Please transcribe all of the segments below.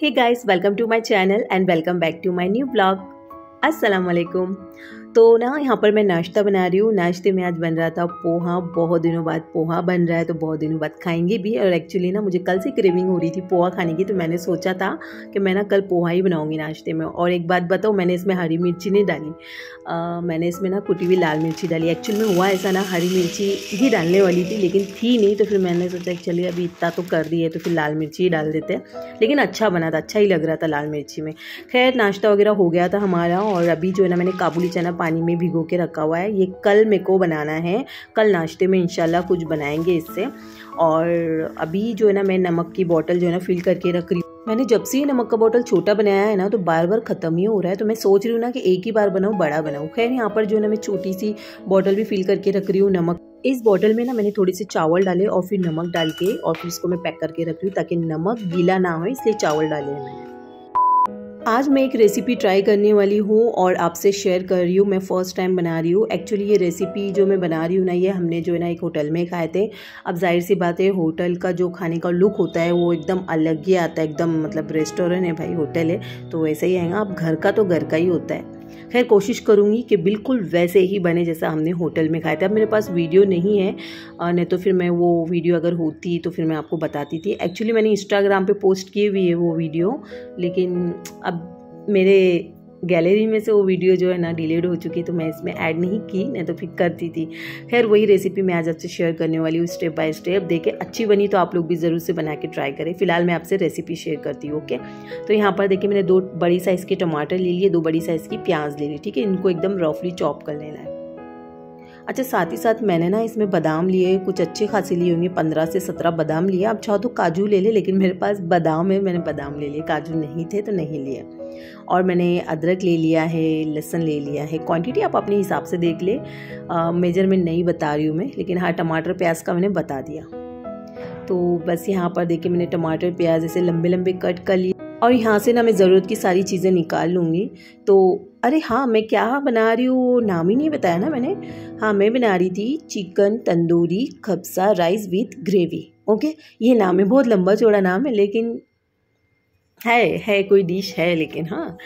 Hey guys, welcome to my channel and welcome back to my new blog. Assalamualaikum. तो ना यहाँ पर मैं नाश्ता बना रही हूँ। नाश्ते में आज बन रहा था पोहा। बहुत दिनों बाद पोहा बन रहा है तो बहुत दिनों बाद खाएँगे भी। और एक्चुअली ना मुझे कल से क्रेविंग हो रही थी पोहा खाने की तो मैंने सोचा था कि मैं ना कल पोहा ही बनाऊँगी नाश्ते में। और एक बात बताऊँ मैंने इसमें हरी मिर्ची नहीं डाली। आ, मैंने इसमें ना कुटी हुई लाल मिर्ची डाली। एक्चुअल में हुआ ऐसा ना हरी मिर्ची ही डालने वाली थी लेकिन थी नहीं तो फिर मैंने सोचा चलिए अभी इतना तो कर दी है तो फिर लाल मिर्ची ही डाल देते हैं। लेकिन अच्छा बना था अच्छा ही लग रहा था लाल मिर्ची में। खैर नाश्ता वगैरह हो गया था हमारा और अभी जो है ना मैंने काबुली चना पानी में भिगो के रखा हुआ है। ये कल मेरे को बनाना है। कल नाश्ते में इंशाल्लाह कुछ बनाएँगे इससे। और अभी जो है ना, मैं नमक की बोतल जो है ना फिल करके रख रही हूँ। मैंने जब से ये नमक का बोतल छोटा बनाया है ना तो बार बार ख़त्म ही हो रहा है। तो मैं सोच रही हूँ ना कि एक ही बार बनाऊँ, बड़ा बनाऊँ। खैर, यहाँ पर जो है ना, मैं छोटी सी बॉटल भी फिल करके रख रही हूँ नमक। इस बॉटल में ना, मैंने थोड़ी से चावल डाले और फिर नमक डाल के और फिर इसको मैं पैक करके रख रही हूँ, ताकि नमक गीला ना हो, इसलिए चावल डाले हैं मैंने। आज मैं एक रेसिपी ट्राई करने वाली हूँ और आपसे शेयर कर रही हूँ। मैं फ़र्स्ट टाइम बना रही हूँ। एक्चुअली ये रेसिपी जो मैं बना रही हूँ ना, ये हमने जो है ना एक होटल में खाए थे। अब ज़ाहिर सी बात है होटल का जो खाने का लुक होता है, वो एकदम अलग ही आता है। एकदम मतलब रेस्टोरेंट है भाई होटल है तो वैसे ही आएगा। अब घर का तो घर का ही होता है। खैर, कोशिश करूँगी कि बिल्कुल वैसे ही बने जैसा हमने होटल में खाया था। मेरे पास वीडियो नहीं है नहीं तो फिर मैं वो वीडियो अगर होती तो फिर मैं आपको बताती थी। एक्चुअली मैंने इंस्टाग्राम पर पोस्ट किए हुई है वो वीडियो, लेकिन अब मेरे गैलरी में से वो वीडियो जो है ना डिलीट हो चुकी तो मैं इसमें ऐड नहीं की नहीं तो फिर करती थी। खैर, वही रेसिपी मैं आज आपसे शेयर करने वाली हूँ स्टेप बाय स्टेप देखे अच्छी बनी तो आप लोग भी ज़रूर से बना के ट्राई करें। फ़िलहाल मैं आपसे रेसिपी शेयर करती हूँ ओके तो यहाँ पर देखिए, मैंने दो बड़ी साइज़ के टमाटर ले लिए, दो बड़ी साइज़ की प्याज ले ली, ठीक है? इनको एकदम रफली चॉप कर लेना है। अच्छा साथ ही साथ मैंने ना इसमें बादाम लिए, कुछ अच्छे खासे लिए होंगे, पंद्रह से सत्रह बादाम लिए। आप चाहो तो काजू ले ले, लेकिन मेरे पास बादाम है, मैंने बादाम ले लिए, काजू नहीं थे तो नहीं लिए। और मैंने अदरक ले लिया है, लहसन ले लिया है। क्वांटिटी आप अपने हिसाब से देख ले। मेज़रमेंट नहीं बता रही हूँ मैं, लेकिन हाँ टमाटर प्याज का मैंने बता दिया। तो बस यहाँ पर देखिए, मैंने टमाटर, प्याज ऐसे लंबे लंबे कट कर लिए। और यहाँ से ना मैं ज़रूरत की सारी चीज़ें निकाल लूँगी। तो अरे हाँ मैं क्या बना रही हूँ? नाम ही नहीं बताया ना मैंने। हाँ मैं बना रही थी चिकन, तंदूरी, खबसा, राइस विथ ग्रेवी। ओके? ये नाम है, बहुत लंबा चौड़ा नाम है, लेकिन है है कोई डिश है लेकिन हाँ।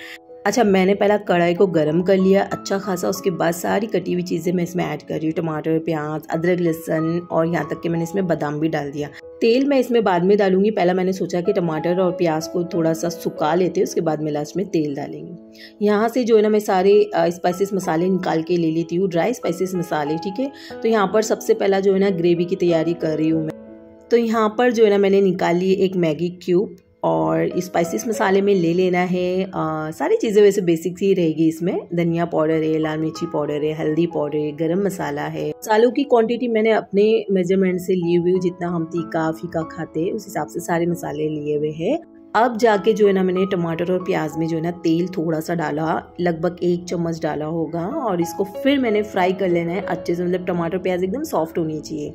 अच्छा मैंने पहला कढ़ाई को गर्म कर लिया अच्छा खासा, उसके बाद सारी कटी हुई चीज़ें मैं इसमें ऐड कर रही हूँ, टमाटर, प्याज, अदरक, लहसन और यहाँ तक कि मैंने इसमें बादाम भी डाल दिया। तेल मैं इसमें बाद में डालूँगी, पहला मैंने सोचा कि टमाटर और प्याज को थोड़ा सा सुखा लेते हैं, उसके बाद में लास्ट में तेल डालेंगे। यहाँ से जो है ना, मैं सारे स्पाइसेस मसाले निकाल के ले लेती हूँ ड्राई स्पाइसेस मसाले, ठीक है? तो यहाँ पर सबसे पहला जो है ना ग्रेवी की तैयारी कर रही हूँ मैं। तो यहाँ पर जो है ना, मैंने निकाल एक मैगी क्यूब और स्पाइसिस मसाले में ले लेना है। आ, सारी चीज़ें वैसे बेसिक ही रहेगी इसमें। धनिया पाउडर है लाल मिर्ची पाउडर है हल्दी पाउडर है गरम मसाला है। मसालों की क्वांटिटी मैंने अपने मेज़रमेंट से लिए हुई जितना हम तीखा फीका खाते उस हिसाब से सारे मसाले लिए हुए हैं। अब जाके जो है ना मैंने टमाटर और प्याज में जो है ना तेल थोड़ा सा डाला लगभग एक चम्मच डाला होगा और इसको फिर मैंने फ्राई कर लेना है अच्छे से मतलब टमाटर प्याज एकदम सॉफ्ट होनी चाहिए।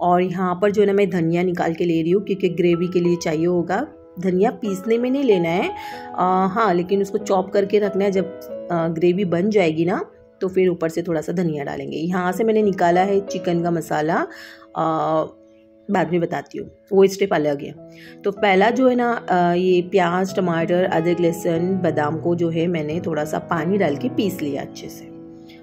और यहाँ पर जो है ना मैं धनिया निकाल के ले रही हूँ क्योंकि ग्रेवी के लिए चाहिए होगा। धनिया पीसने में नहीं लेना है। आ, हाँ लेकिन उसको चॉप करके रखना है। जब आ, ग्रेवी बन जाएगी ना तो फिर ऊपर से थोड़ा सा धनिया डालेंगे। यहाँ से मैंने निकाला है चिकन का मसाला। आ, बाद में बताती हूँ। वो स्टेप अलग है। तो पहला जो है ना ये प्याज टमाटर अदरक लहसुन बादाम को जो है मैंने थोड़ा सा पानी डाल के पीस लिया अच्छे से।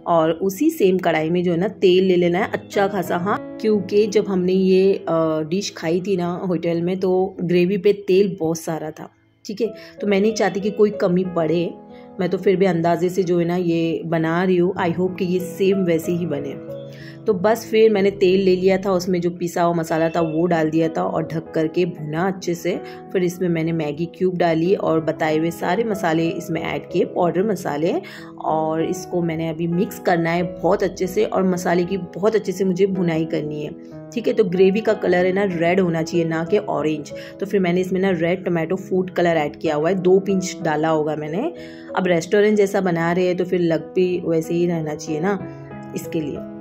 और उसी सेम कढ़ाई में जो है ना तेल ले लेना है अच्छा खासा हाँ। क्योंकि जब हमने ये डिश खाई थी ना होटल में तो ग्रेवी पे तेल बहुत सारा था, ठीक है? तो मैं नहीं चाहती कि कोई कमी पड़े। मैं तो फिर भी अंदाजे से जो है ना ये बना रही हूँ। आई होप कि ये सेम वैसे ही बने। तो बस फिर मैंने तेल ले लिया था, उसमें जो पिसा हुआ मसाला था वो डाल दिया था और ढक करके भुना अच्छे से। फिर इसमें मैंने मैगी क्यूब डाली और बताए हुए सारे मसाले इसमें ऐड किए, पाउडर मसाले। और इसको मैंने अभी मिक्स करना है बहुत अच्छे से और मसाले की बहुत अच्छे से मुझे भुनाई करनी है। ठीक है तो ग्रेवी का कलर है ना रेड होना चाहिए, ना कि ऑरेंज। तो फिर मैंने इसमें ना red tomato food colour add किया हुआ है, दो पिंच डाला होगा मैंने। अब रेस्टोरेंट जैसा बना रहे हैं तो फिर लग भी वैसे ही रहना चाहिए ना इसके लिए।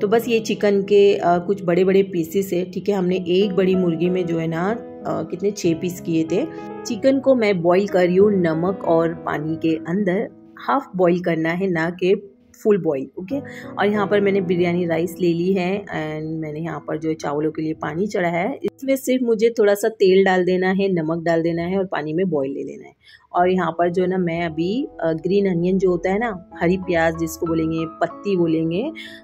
तो बस ये चिकन के आ, कुछ बड़े बड़े पीसेस है ठीक है? हमने एक बड़ी मुर्गी में जो है ना आ, कितने छः पीस किए थे। चिकन को मैं बॉईल कर रही हूँ नमक और पानी के अंदर। हाफ़ बॉईल करना है ना कि फुल बॉईल ओके? और यहाँ पर मैंने बिरयानी राइस ले ली है एंड मैंने यहाँ पर जो चावलों के लिए पानी चढ़ा है। इसमें सिर्फ़ मुझे थोड़ा सा तेल डाल देना है, नमक डाल देना है और पानी में बॉईल ले लेना है। और यहाँ पर जो है ना, मैं अभी ग्रीन अनियन जो होता है ना, हरी प्याज जिसको बोलेंगे, पत्ती बोलेंगे,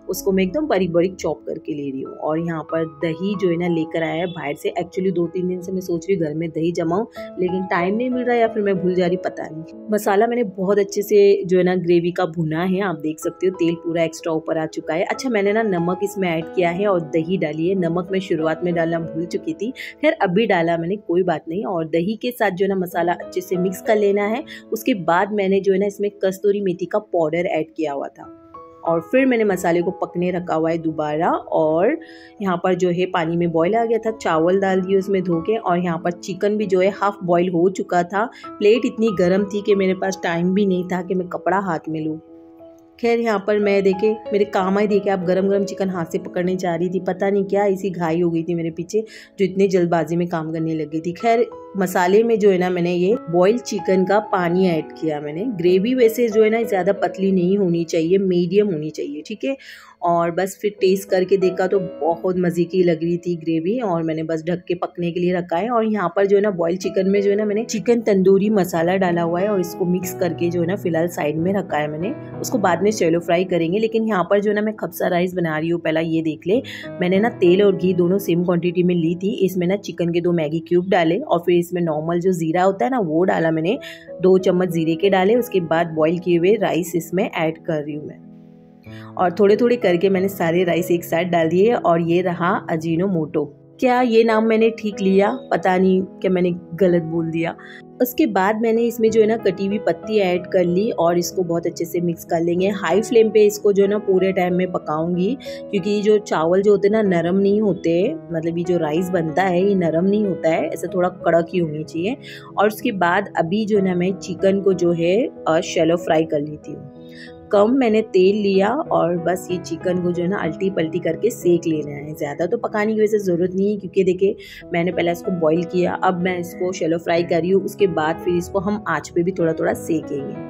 उसको मैं एकदम बारीक बारीक चॉप करके ले रही हूँ। और यहाँ पर दही जो है ना लेकर आया है बाहर से। एक्चुअली दो तीन दिन से मैं सोच रही हूँ घर में दही जमाऊँ, लेकिन टाइम नहीं मिल रहा या फिर मैं भूल जा रही, पता नहीं। मसाला मैंने बहुत अच्छे से जो है ना, ग्रेवी का भुना है, आप देख सकते हो, तेल पूरा एक्स्ट्रा ऊपर आ चुका है। अच्छा मैंने ना नमक इसमें ऐड किया है और दही डाली है। नमक मैं शुरुआत में डालना भूल चुकी थी, खैर अभी डाला मैंने, कोई बात नहीं। और दही के साथ जो है ना मसाला अच्छे से मिक्स कर लेना है। उसके बाद मैंने जो है ना इसमें कस्तूरी मेथी का पाउडर ऐड किया हुआ था। और फिर मैंने मसाले को पकने रखा हुआ है दोबारा और यहाँ पर जो है पानी में बॉईल आ गया था। चावल डाल दिए उसमें धो के और यहाँ पर चिकन भी जो है हाफ़ बॉईल हो चुका था। प्लेट इतनी गर्म थी कि मेरे पास टाइम भी नहीं था कि मैं कपड़ा हाथ में लूँ। खैर, यहाँ पर मैं देखे, मेरे काम आई देखे, आप गरम गरम चिकन हाथ से पकड़ने जा रही थी, पता नहीं क्या ऐसी घाई हो गई थी मेरे पीछे, जो इतनी जल्दबाजी में काम करने लगी थी। खैर मसाले में जो है ना मैंने ये बॉइल चिकन का पानी ऐड किया मैंने। ग्रेवी वैसे जो है ना ज़्यादा पतली नहीं होनी चाहिए मीडियम होनी चाहिए, ठीक है? और बस फिर टेस्ट करके देखा तो बहुत मज़े की लग रही थी ग्रेवी और मैंने बस ढक के पकने के लिए रखा है। और यहाँ पर जो है ना बॉयल चिकन में जो है ना मैंने चिकन तंदूरी मसाला डाला हुआ है और इसको मिक्स करके जो है ना फ़िलहाल साइड में रखा है मैंने। उसको बाद में चेलो फ्राई करेंगे, लेकिन यहाँ पर जो है ना मैं खबसा राइस बना रही हूँ, पहला ये देख ले। मैंने ना तेल और घी दोनों सेम क्वान्टिटी में ली थी, इसमें ना चिकन के दो मैगी क्यूब डाले और फिर इसमें नॉर्मल जो ज़ीरा होता है ना, वो डाला मैंने। दो चम्मच ज़ीरे के डाले, उसके बाद बॉईल किए हुए राइस इसमें ऐड कर रही हूँ मैं। और थोड़े थोड़े करके मैंने सारे राइस एक साथ डाल दिए और ये रहा अजीनो मोटो क्या ये नाम मैंने ठीक लिया? पता नहीं, क्या मैंने गलत बोल दिया? उसके बाद मैंने इसमें जो है ना कटी हुई पत्ती ऐड कर ली और इसको बहुत अच्छे से मिक्स कर लेंगे। हाई फ्लेम पे इसको जो है ना पूरे टाइम में पकाऊँगी, क्योंकि जो चावल जो होते हैं ना, नरम नहीं होते मतलब ये जो राइस बनता है, ये नरम नहीं होता है, ऐसे थोड़ा कड़क ही होनी चाहिए। और उसके बाद अभी जो है ना मैं चिकन को जो है शेलो फ्राई कर लेती हूँ। कम मैंने तेल लिया और बस ये चिकन को जो है ना अल्टी पल्टी करके सेक लेना है। ज़्यादा तो पकाने की वजह से ज़रूरत नहीं है, क्योंकि देखिए, मैंने पहले इसको बॉईल किया, अब मैं इसको शेलो फ्राई कर रही हूँ, उसके बाद फिर इसको हम आँच पे भी थोड़ा थोड़ा सेकेंगे।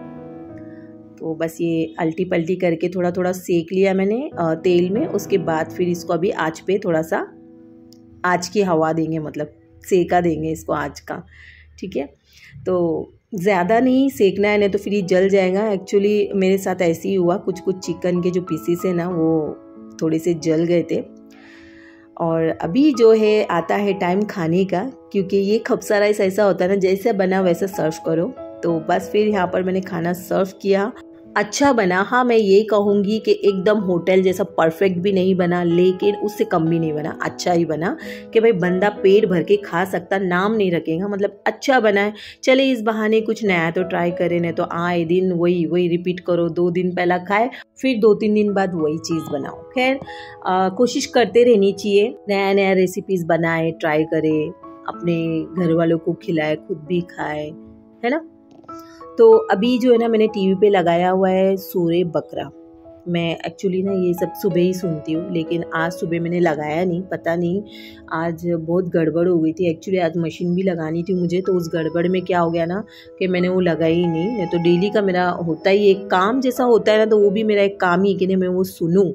तो बस ये अल्टी पल्टी करके थोड़ा थोड़ा सेक लिया मैंने तेल में, उसके बाद फिर इसको अभी आँच पे थोड़ा सा आँच की हवा देंगे मतलब सेका देंगे इसको आँच का, ठीक है? तो ज़्यादा नहीं, सेकना है ना तो फिर ये जल जाएगा। एक्चुअली मेरे साथ ऐसे ही हुआ। कुछ कुछ चिकन के जो पीसीस है ना, वो थोड़े से जल गए थे। और अभी जो है, आता है टाइम खाने का, क्योंकि ये खपसा राइस ऐसा होता है ना, जैसे बना वैसा सर्व करो। तो बस फिर यहाँ पर मैंने खाना सर्व किया। अच्छा बना। हाँ मैं ये कहूँगी कि एकदम होटल जैसा परफेक्ट भी नहीं बना, लेकिन उससे कम भी नहीं बना। अच्छा ही बना कि भाई बंदा पेट भर के खा सकता, नाम नहीं रखेगा मतलब अच्छा बना है। चले, इस बहाने कुछ नया तो ट्राई करें, नहीं तो आए दिन वही वही रिपीट करो, दो दिन पहला खाए, फिर दो तीन दिन बाद वही चीज़ बनाओ। खैर कोशिश करते रहनी चाहिए नया नया रेसिपीज़ बनाए ट्राई करें, अपने घर वालों को खिलाए, खुद भी खाए, है ना? तो अभी जो है ना मैंने टीवी पे लगाया हुआ है सूर्य बकरा। मैं एक्चुअली ना ये सब सुबह ही सुनती हूँ, लेकिन आज सुबह मैंने लगाया नहीं, पता नहीं, आज बहुत गड़बड़ हो गई थी। एक्चुअली आज मशीन भी लगानी थी मुझे तो उस गड़बड़ में क्या हो गया ना कि मैंने वो लगाई ही नहीं। नहीं तो डेली का मेरा होता ही एक काम जैसा होता है ना तो वो भी मेरा एक काम ही कि नहीं मैं वो सुनूँ।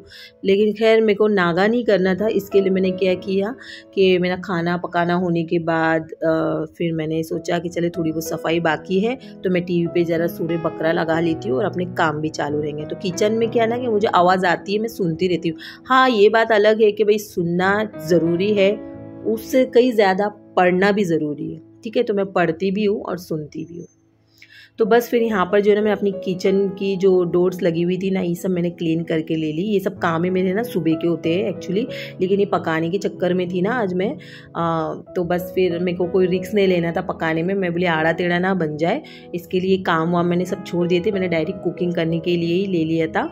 लेकिन खैर मेरे को नागा नहीं करना था, इसके लिए मैंने क्या किया कि मेरा खाना पकाना होने के बाद फिर मैंने सोचा कि चले थोड़ी बहुत सफ़ाई बाकी है तो मैं टी वी ज़रा सूर्य बकरा लगा लेती हूँ और अपने काम भी चालू रहेंगे। तो किचन में क्या ना कि मुझे आवाज़ आती है मैं सुनती रहती हूँ। हाँ ये बात अलग है कि भाई सुनना ज़रूरी है उससे कई ज़्यादा पढ़ना भी ज़रूरी है। ठीक है तो मैं पढ़ती भी हूँ और सुनती भी हूँ। तो बस फिर यहाँ पर जो है ना मैं अपनी किचन की जो डोर्स लगी हुई थी ना ये सब मैंने क्लीन करके ले ली। ये सब काम है मेरे ना सुबह के होते हैं एक्चुअली लेकिन ये पकाने के चक्कर में थी ना आज मैं। आ, तो बस फिर मेरे को कोई रिक्स नहीं लेना था पकाने में। मैं बोली आड़ा टेढ़ा ना बन जाए। इसके लिए काम वाम मैंने सब छोड़ दिए थे। मैंने डायरेक्ट कुकिंग करने के लिए ही ले लिया था।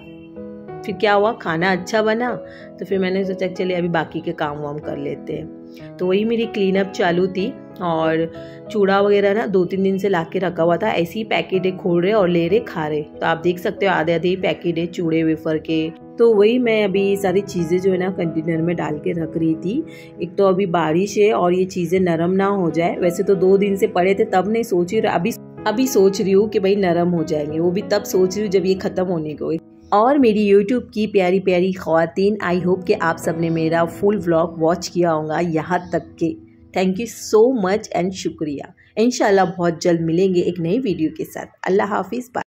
फिर क्या हुआ? खाना अच्छा बना। तो फिर मैंने सोचा, चलिए अभी बाकी के काम वाम कर लेते हैं। तो वही मेरी क्लीन अप चालू थी और चूड़ा वगैरह ना दो तीन दिन से ला के रखा हुआ था। ऐसे ही पैकेट खोल रहे और ले रहे, खा रहे। तो आप देख सकते हो आधे आधे ही पैकेट है चूड़े, वेफर के। तो वही मैं अभी सारी चीज़ें जो है ना कंटेनर में डाल के रख रही थी। एक तो अभी बारिश है और ये चीज़ें नरम ना हो जाए। वैसे तो दो दिन से पड़े थे, तब नहीं सोच अभी अभी सोच रही हूँ कि भाई नरम हो जाएँगे। वो भी तब सोच रही हूँ जब ये ख़त्म होने को। और मेरी यूट्यूब की प्यारी प्यारी ख़वातीन आई होप कि आप सबने मेरा फुल व्लॉग वॉच किया होगा यहाँ तक के। Thank you so much and शुक्रिया। इन बहुत जल्द मिलेंगे एक नई वीडियो के साथ। अल्लाह हाफिज़